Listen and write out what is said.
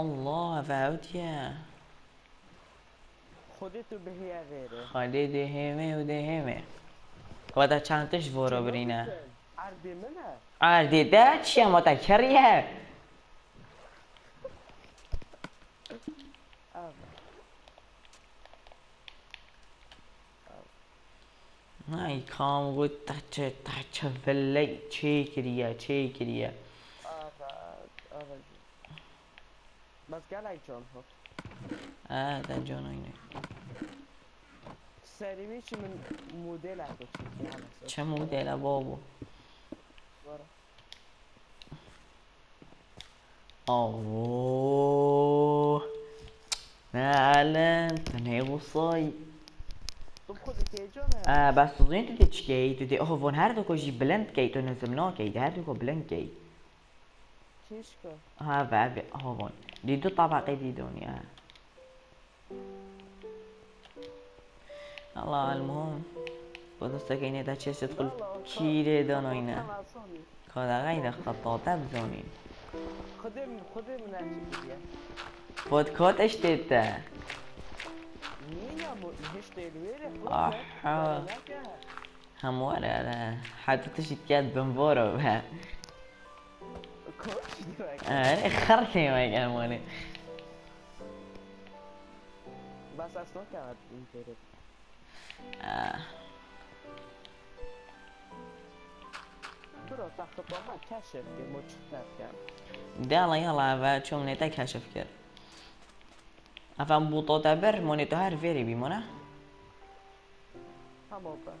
الله فهمتيا خودتو به هی غیره خالی دهمه و دهمه. ودا چندتش ورا برینه؟ عربی منه. عردی ده چیه؟ متکریه آه. نای کام گود تچه تچه فلی چی کریه؟ چی کریه؟ آه آه بس گلک جان ها اه ده جان اینه سریمی من مدل چه مدل بابو اوه خودی که جانه آه بس تظن تو تيتش كي تو دي اوه فون هر دوكو جي بلند كي تو نزمنا كي هر دوكو بلند كي کن ها فابي اوه فون دي دو طبقة دي دنيا الله المهم. بدو سكينة دا چه تدخل كيري دانوينه كادا غير خطاطة بزونين خودم خودم نچی دیگه بودكاتش تيتا میگم هیچ دیلویره آها. همواره لا حتى تشي كاد بنبورو بها کوچ دیگه اه خرتي ما يقاموني بس اصلا کرد این پیره اه تو را تخت با من کشف که مچتر کرد يلا يلا شو منيتا كشف كر افهم بوطو تبر مونيتو هر فيري بيمونا همه بر